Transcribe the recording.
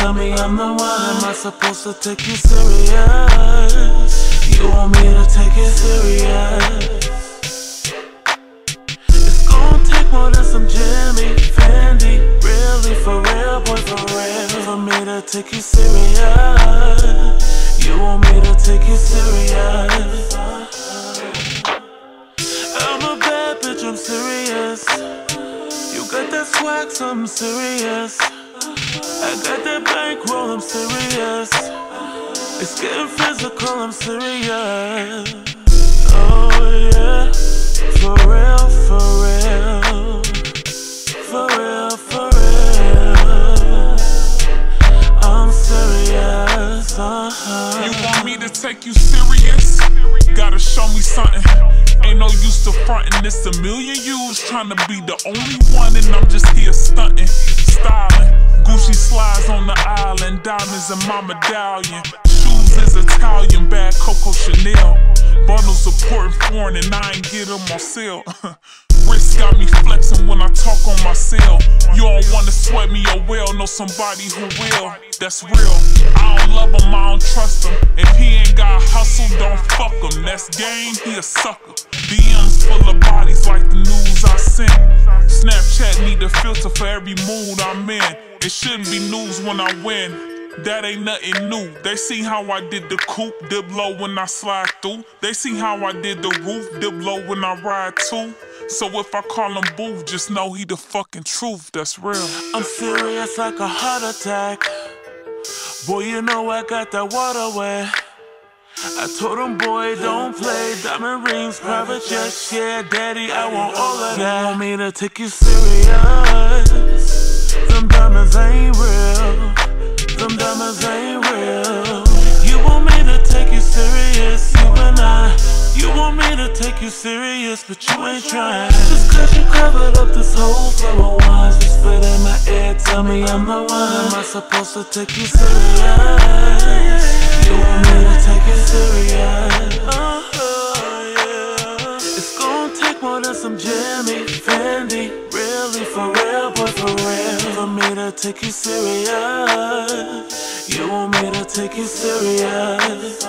tell me I'm the one. Am I supposed to take you serious? You want me to take it serious? It's gonna take more than some Jimmy Fendi. Really, for real, boy, for real. For me to take you serious. You want me to take you serious? Got I'm serious. I got that bankroll, I'm serious. It's getting physical, I'm serious. Oh yeah, for real, for real, for real, for real. I'm serious. Uh-huh. You want me to take you serious? Gotta show me something. Ain't no use to frontin'. It's a million yous trying to be the only one, and I'm just here stunting, styling. Gucci slides on the island, diamonds in my medallion. Shoes is Italian, bag Coco Chanel. Bundles port foreign, and I ain't get them on sale. Wrist got me flexing when I talk on my cell. You don't wanna sweat me, oh well, know somebody who will. That's real. I don't love him, I don't trust him. If he fuck game, he a sucker. DMs full of bodies like the news I sent. Snapchat need a filter for every mood I'm in. It shouldn't be news when I win. That ain't nothing new. They see how I did the coupe, dip low when I slide through. They see how I did the roof, dip low when I ride too. So if I call him boo, just know he the fucking truth. That's real. I'm serious like a heart attack. Boy, you know I got that water wet. I told him, boy, don't play diamond rings, private jets. Yeah, daddy, I want all of that. You want me to take you serious? Them diamonds ain't real. Them diamonds ain't real. You want me to take you serious, you and I. You want me to take you serious, but you ain't trying. Just cause you covered up this whole flow of wines, you spit in my ear, tell me I'm the one. Am I supposed to take you serious? Gonna take more than some Jimmy Fendi. Really, for real, boy, for real. For me to take you serious. You want me to take you serious?